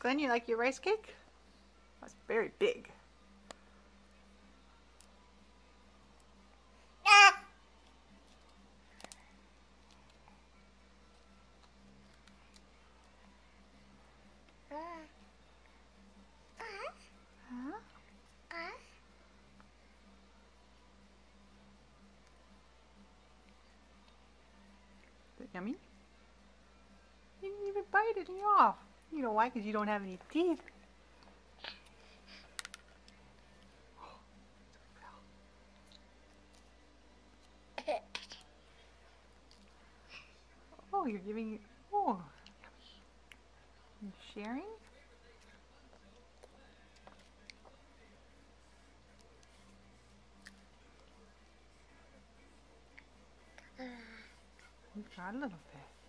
Glenn, you like your rice cake? That's very big. Ah! It yummy? You didn't even bite it off. You know why? Because you don't have any teeth. Oh, you're giving. Oh, you sharing? You got a little bit.